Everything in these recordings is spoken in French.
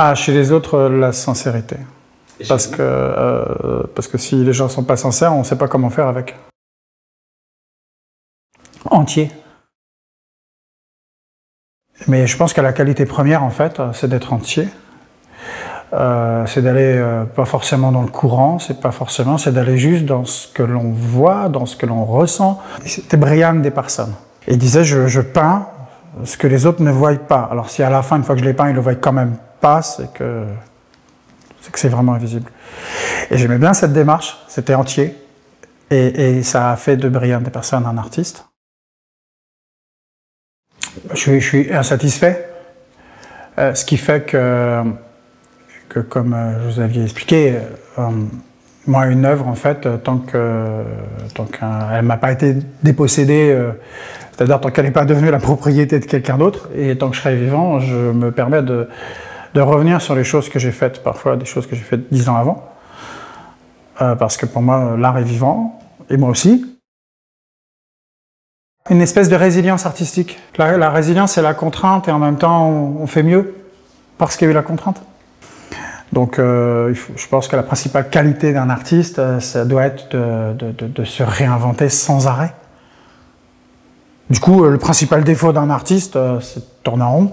Ah, chez les autres, la sincérité. Parce que, euh, parce que si les gens ne sont pas sincères, on ne sait pas comment faire avec. Entier. Mais je pense que la qualité première, en fait, c'est d'être entier. Euh, c'est d'aller euh, pas forcément dans le courant, c'est pas forcément, c'est d'aller juste dans ce que l'on voit, dans ce que l'on ressent. C'était Brian des personnes. Il disait je, je, peins ce que les autres ne voient pas. Alors si à la fin, une fois que je l'ai peint, ils le voient quand même pas, c'est que c'est que c'est vraiment invisible. Et j'aimais bien cette démarche, c'était entier, et, et, ça a fait de Brian des personnes un artiste. Je suis, insatisfait, euh, ce qui fait que comme euh, je vous aviez expliqué, euh, moi, une œuvre, en fait, tant que tant qu'elle m'a pas été dépossédée, c'est-à-dire tant qu'elle n'est pas devenue la propriété de quelqu'un d'autre, et tant que je serai vivant, je me permets de, de revenir sur les choses que j'ai faites, parfois des choses que j'ai faites dix ans avant, parce que pour moi, l'art est vivant, et moi aussi. Une espèce de résilience artistique. La, résilience, c'est la contrainte, et en même temps, on, fait mieux parce qu'il y a eu la contrainte. Donc euh, je pense que la principale qualité d'un artiste, euh, ça doit être de, de, se réinventer sans arrêt. Du coup, euh, le principal défaut d'un artiste, c'est de tourner en rond.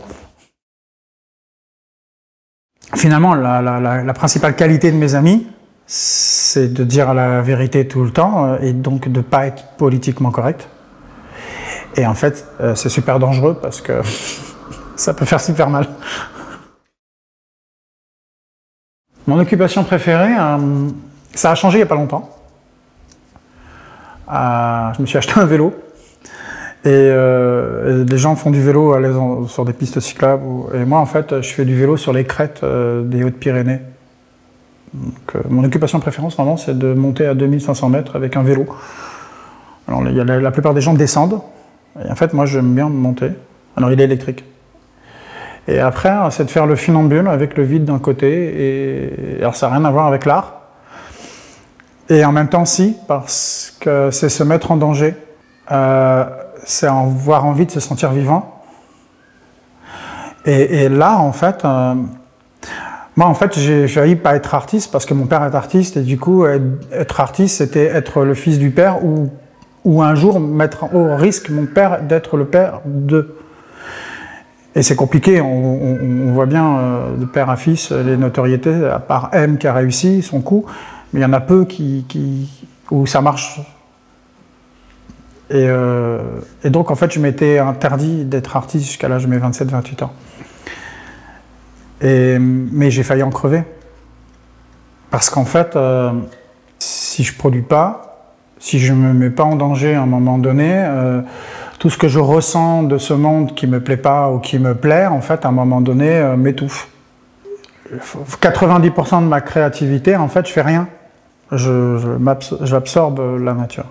Finalement, la, la, principale qualité de mes amis, c'est de dire la vérité tout le temps et donc de ne pas être politiquement correct. Et en fait, c'est super dangereux parce que ça peut faire super mal. Mon occupation préférée, euh, ça a changé il n'y a pas longtemps. Euh, je me suis acheté un vélo. Et, euh, les gens font du vélo sur des pistes cyclables. Et moi, en fait, je fais du vélo sur les crêtes euh, des Hautes-Pyrénées. Euh, mon occupation préférée, vraiment, c'est de monter à 2500 mètres avec un vélo. Alors, la, la plupart des gens descendent. Et en fait, moi, j'aime bien monter. Alors, il est électrique. Et après, c'est de faire le funambule avec le vide d'un côté. Et alors, ça n'a rien à voir avec l'art. Et en même temps, si, parce que c'est se mettre en danger. Euh, c'est avoir envie de se sentir vivant. Et, et là, en fait, euh, moi, en fait, j'ai failli pas être artiste parce que mon père est artiste. Et du coup, être artiste, c'était être le fils du père ou, ou un jour mettre au risque mon père d'être le père de. Et c'est compliqué, on, voit bien euh, de père à fils les notoriétés, à part M qui a réussi son coup, mais il y en a peu qui, qui où ça marche. Et, euh, et, donc en fait je m'étais interdit d'être artiste jusqu'à l'âge de mes 27-28 ans. Mais j'ai failli en crever. Parce qu'en fait, euh, si je produis pas, si je me mets pas en danger à un moment donné, euh, tout ce que je ressens de ce monde qui me plaît pas ou qui me plaît, en fait, à un moment donné, m'étouffe. 90% de ma créativité, en fait, je fais rien. Je, j'absorbe la nature.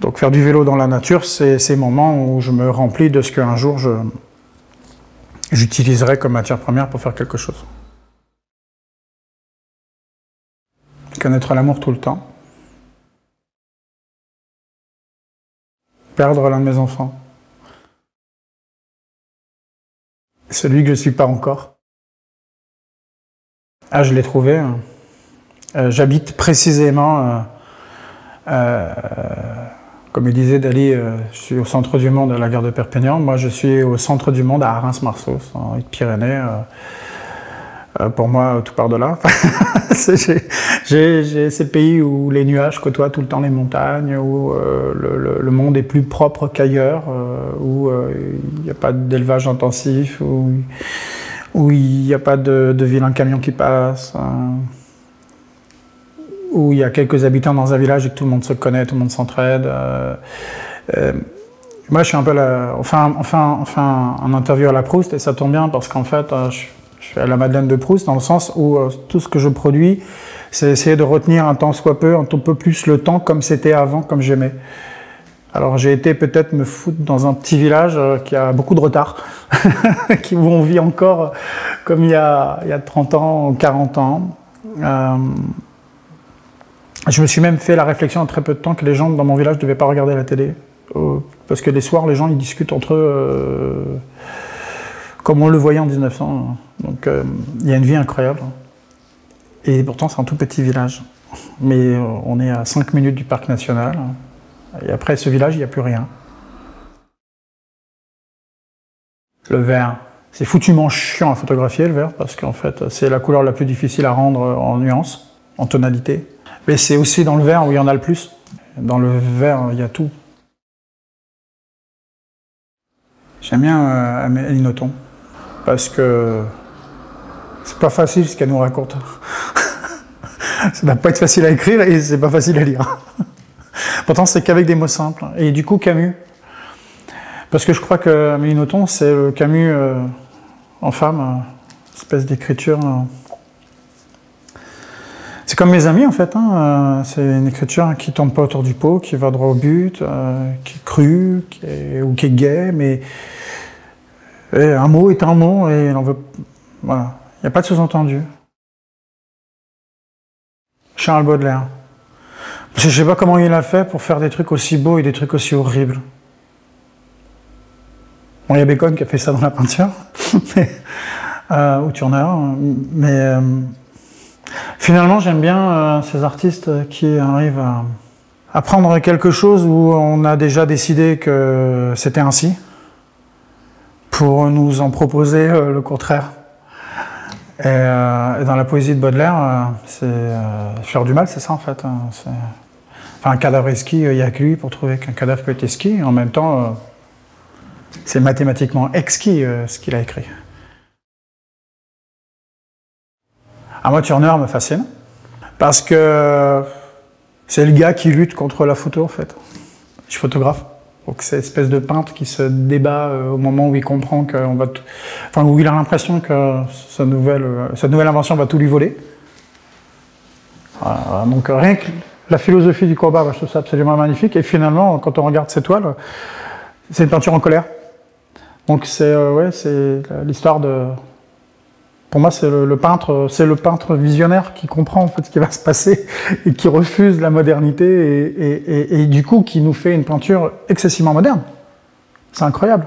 Donc faire du vélo dans la nature, c'est ces moments où je me remplis de ce qu'un jour j'utiliserai comme matière première pour faire quelque chose. Connaître l'amour tout le temps. perdre l'un de mes enfants. Celui que je ne suis pas encore. Ah, je l'ai trouvé. Hein. Euh, J'habite précisément, euh, euh, comme il disait Dali, euh, je suis au centre du monde à la gare de Perpignan. Moi, je suis au centre du monde à Reims-Marceau, en Pyrénées. Euh, pour moi, tout part de là. J'ai ces pays où les nuages côtoient tout le temps les montagnes, où euh, le, monde est plus propre qu'ailleurs, euh, où euh, il n'y a pas d'élevage intensif, où, il n'y a pas de, de vilains camions qui passent, hein, où il y a quelques habitants dans un village et que tout le monde se connaît, tout le monde s'entraide. Euh, moi, je suis un peu la, enfin, enfin, enfin, un interview à la Proust et ça tombe bien parce qu'en fait, je, je suis à la Madeleine de Proust dans le sens où euh, tout ce que je produis, c'est essayer de retenir un temps soit peu, un peu plus le temps comme c'était avant, comme j'aimais. Alors j'ai été peut-être me foutre dans un petit village euh, qui a beaucoup de retard, où on vit encore comme il y a, il y a 30 ans, 40 ans. Euh, je me suis même fait la réflexion en très peu de temps que les gens dans mon village ne devaient pas regarder la télé. Euh, parce que les soirs, les gens ils discutent entre eux comme on le voyait en 1900. Donc il y a une vie incroyable. Et pourtant, c'est un tout petit village. Mais on est à 5 minutes du parc national. Et après ce village, il n'y a plus rien. Le vert, c'est foutument chiant à photographier le vert parce qu'en fait, c'est la couleur la plus difficile à rendre en nuance, en tonalité. Mais c'est aussi dans le vert où il y en a le plus. Dans le vert, il y a tout. J'aime bien euh, Amélie Nothomb parce que c'est pas facile ce qu'elle nous raconte. ça va pas être facile à écrire et c'est pas facile à lire. Pourtant, c'est qu'avec des mots simples. Et du coup, Camus. Parce que je crois que Amélie Nothomb, c'est le Camus euh, en femme, euh, espèce d'écriture. Euh. C'est comme mes amis en fait. Hein, c'est une écriture qui tourne pas autour du pot, qui va droit au but, qui est crue, ou qui est gay, mais un mot est un mot et on veut. Voilà. Il n'y a pas de sous-entendu. Charles Baudelaire. Je ne sais pas comment il a fait pour faire des trucs aussi beaux et des trucs aussi horribles. Bon, il y a Bacon qui a fait ça dans la peinture, euh, ou Turner, mais euh, finalement j'aime bien euh, ces artistes qui arrivent à, prendre quelque chose où on a déjà décidé que c'était ainsi, pour nous en proposer le contraire. Euh, et, dans la poésie de Baudelaire, euh, c'est euh, faire du mal, c'est ça en fait. Hein, enfin, un cadavre esquis, il n'y a que lui pour trouver qu'un cadavre peut être esquis. En même temps, c'est mathématiquement exquis ce qu'il a écrit. À moi, Turner me fascine parce que c'est le gars qui lutte contre la photo en fait. Je suis photographe. Donc c'est espèce de peintre qui se débat euh, au moment où il comprend qu'on va, enfin où il a l'impression que sa nouvelle, euh, sa nouvelle invention va tout lui voler. donc rien que la philosophie du combat, je trouve ça absolument magnifique. Et finalement, quand on regarde ces toiles, c'est une peinture en colère. Donc c'est euh, ouais, c'est l'histoire de pour moi, c'est le, peintre, c'est le peintre visionnaire qui comprend en fait ce qui va se passer et qui refuse la modernité et, du coup qui nous fait une peinture excessivement moderne. C'est incroyable.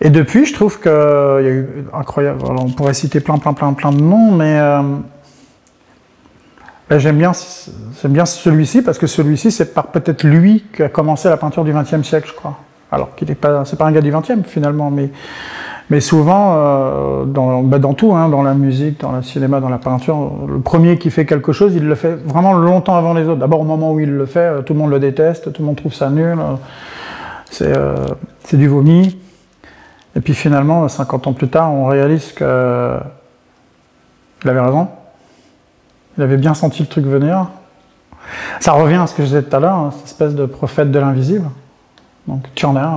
Et depuis, je trouve qu'il y a eu incroyable. on pourrait citer plein, plein, plein, plein de noms, mais euh, ben, j'aime bien, bien celui-ci parce que celui-ci, c'est par peut-être lui qui a commencé la peinture du XXe siècle, je crois. Alors qu'il n'est pas, c'est pas un gars du XXe finalement, mais mais souvent, euh, dans, bah, dans, tout, hein, dans la musique, dans le cinéma, dans la peinture, le premier qui fait quelque chose, il le fait vraiment longtemps avant les autres. D'abord, au moment où il le fait, euh, tout le monde le déteste, tout le monde trouve ça nul, euh, c'est du vomi. Et puis finalement, 50 ans plus tard, on réalise qu'il avait raison. Il avait bien senti le truc venir. Ça revient à ce que je disais tout à l'heure, hein, cette espèce de prophète de l'invisible. Donc Turner.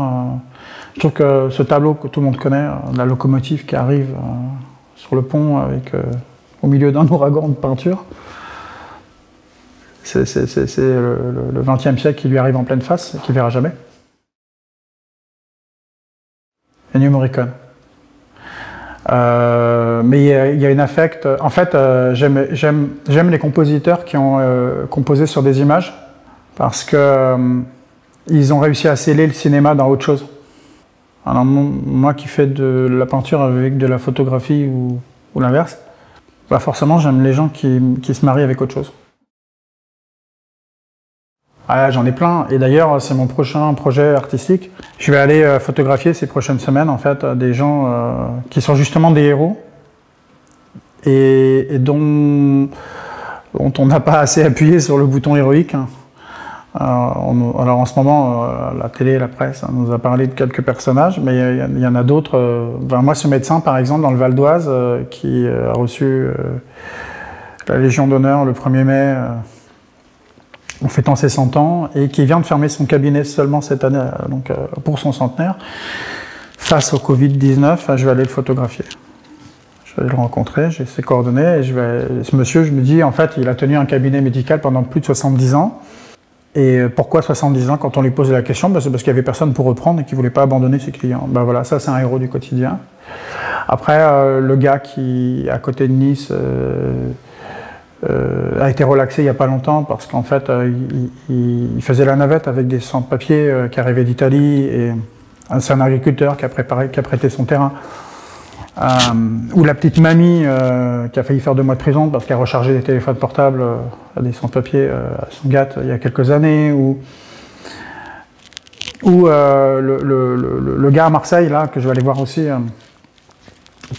Je trouve que ce tableau que tout le monde connaît, euh, la locomotive qui arrive euh, sur le pont avec, euh, au milieu d'un ouragan de peinture, c'est le XXe siècle qui lui arrive en pleine face et qui verra jamais. Ennio Morricone. mais il y, a une affect. En fait, j'aime les compositeurs qui ont composé sur des images parce que ils ont réussi à sceller le cinéma dans autre chose. Alors moi qui fais de la peinture avec de la photographie ou, l'inverse, bah forcément j'aime les gens qui, se marient avec autre chose. Ah, j'en ai plein, et d'ailleurs c'est mon prochain projet artistique. Je vais aller euh, photographier ces prochaines semaines en fait des gens euh, qui sont justement des héros et, dont, dont on n'a pas assez appuyé sur le bouton héroïque. Euh, alors en ce moment, euh, la télé, la presse hein, nous a parlé de quelques personnages, mais il y, en a d'autres. Euh, moi, ce médecin, par exemple, dans le Val d'Oise, qui a reçu la Légion d'honneur le 1er mai en fêtant ses 100 ans, et qui vient de fermer son cabinet seulement cette année, donc pour son centenaire, face au Covid-19, je vais aller le photographier. Je vais le rencontrer, j'ai ses coordonnées, et ce monsieur, je me dis, en fait, il a tenu un cabinet médical pendant plus de 70 ans, et euh, pourquoi 70 ans Quand on lui pose la question, c'est parce qu'il n'y avait personne pour reprendre et qu'il ne voulait pas abandonner ses clients. Ben voilà, ça c'est un héros du quotidien. Après, euh, le gars qui, à côté de Nice, euh, a été relaxé il n'y a pas longtemps parce qu'en fait, il, faisait la navette avec des sans-papiers qui arrivaient d'Italie et c'est un agriculteur qui a prêté son terrain. Euh, ou la petite mamie euh, qui a failli faire deux mois de prison parce qu'elle a rechargé des téléphones portables euh, à des sans-papiers à son gâte il y a quelques années, ou, le, gars à Marseille, là, que je vais aller voir aussi,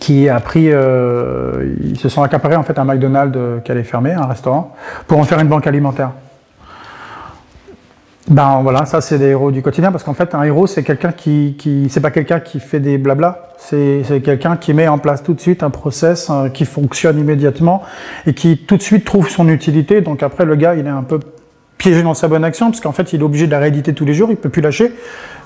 qui a pris, ils se sont accaparés en fait un McDonald's qui allait fermer, un restaurant, pour en faire une banque alimentaire. Ben voilà, ça c'est des héros du quotidien parce qu'en fait un héros c'est quelqu'un qui, qui c'est pas quelqu'un qui fait des blabla, c'est quelqu'un qui met en place tout de suite un process euh, qui fonctionne immédiatement et qui tout de suite trouve son utilité. Donc après le gars il est un peu piégé dans sa bonne action parce qu'en fait il est obligé de la rééditer tous les jours, il peut plus lâcher.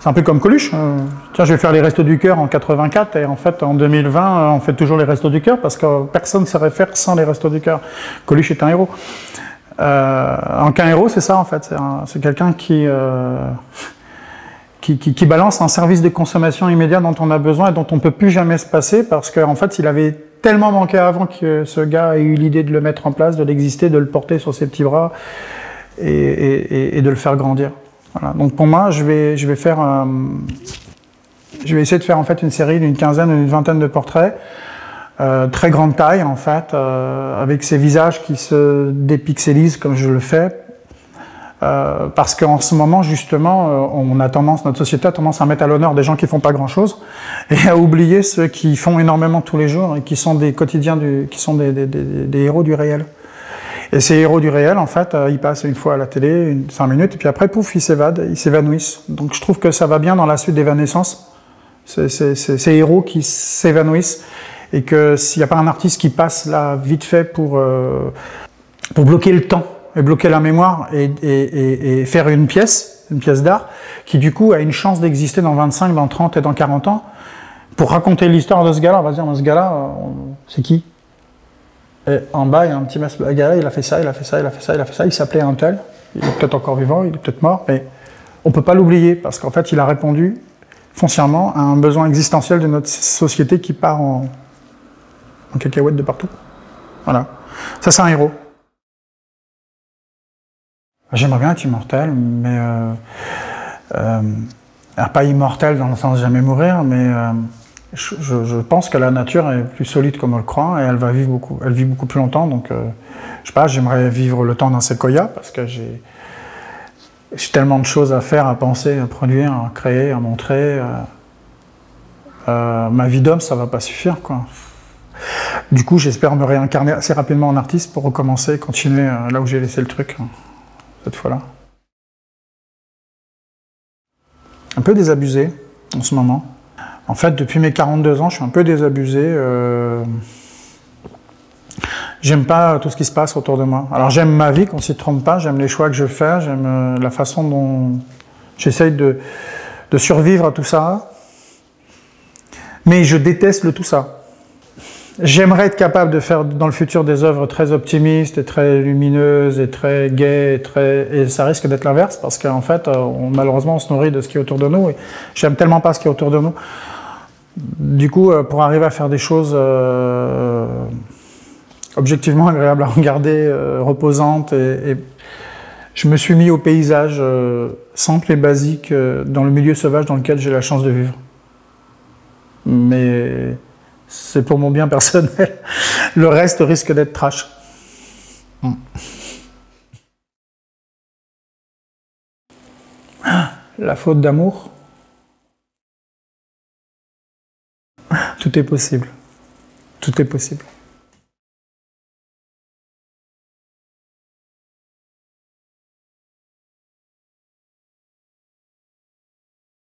C'est un peu comme Coluche. Euh, tiens je vais faire les restos du cœur en 84 et en fait en 2020 euh, on fait toujours les restos du cœur parce que personne ne saurait faire sans les restos du cœur. Coluche est un héros. Euh, un qu'un héros, c'est ça en fait. C'est quelqu'un euh, qui, qui, balance un service de consommation immédiat dont on a besoin et dont on peut plus jamais se passer parce qu'en fait, il avait tellement manqué avant que ce gars ait eu l'idée de le mettre en place, de l'exister, de le porter sur ses petits bras et, de le faire grandir. Donc pour moi, je vais, je vais faire, je vais essayer de faire en fait une série d'une quinzaine d'une vingtaine de portraits euh, très grande taille en fait, euh, avec ces visages qui se dépixélisent comme je le fais, euh, parce qu'en ce moment justement, on a tendance, notre société a tendance à mettre à l'honneur des gens qui font pas grand-chose et à oublier ceux qui font énormément tous les jours et qui sont des quotidiens, qui sont des, héros du réel. Et ces héros du réel, en fait, ils passent une fois à la télé, une, cinq minutes, et puis après, pouf, ils s'évadent, ils s'évanouissent. Donc je trouve que ça va bien dans la suite d'évanescence, ces héros qui s'évanouissent et que s'il n'y a pas un artiste qui passe là vite fait pour, euh, pour bloquer le temps et bloquer la mémoire et, faire une pièce, une pièce d'art, qui du coup a une chance d'exister dans 25, dans 30 et dans 40 ans, pour raconter l'histoire de ce gars-là, on va dire, ce gars-là, euh, c'est qui? En bas, il y a un petit masque, le gars-là, il a fait ça, il a fait ça, il a fait ça, il a fait ça, il s'appelait un tel, il est peut-être encore vivant, il est peut-être mort, mais on peut pas l'oublier, parce qu'en fait, il a répondu foncièrement à un besoin existentiel de notre société qui part en, en cacahuètes de partout. Voilà. Ça, c'est un héros. J'aimerais bien être immortel, mais. Euh, euh, pas immortel dans le sens de jamais mourir, mais euh, je, pense que la nature est plus solide comme on le croit et elle va vivre beaucoup, elle vit beaucoup plus longtemps. Donc, je sais pas, j'aimerais vivre le temps d'un séquoia parce que j'ai tellement de choses à faire, à penser, à produire, à créer, à montrer. ma vie d'homme, ça va pas suffire, quoi. Du coup, j'espère me réincarner assez rapidement en artiste pour recommencer, continuer euh, là où j'ai laissé le truc, hein, cette fois-là. Un peu désabusé en ce moment. En fait, depuis mes 42 ans, je suis un peu désabusé. Euh... J'aime pas tout ce qui se passe autour de moi. Alors j'aime ma vie, qu'on s'y trompe pas, j'aime les choix que je fais, j'aime euh, la façon dont j'essaye de, de survivre à tout ça. Mais je déteste le tout ça. J'aimerais être capable de faire dans le futur des œuvres très optimistes et très lumineuses et très gaies et ça risque d'être l'inverse parce qu'en fait euh, malheureusement on se nourrit de ce qui est autour de nous et j'aime tellement pas ce qui est autour de nous. Du coup euh, pour arriver à faire des choses euh, objectivement agréables à regarder, reposantes et, je me suis mis au paysage simple et basique dans le milieu sauvage dans lequel j'ai la chance de vivre. Mais c'est pour mon bien personnel. Le reste risque d'être trash. Hmm. La faute d'amour. Tout est possible. Tout est possible.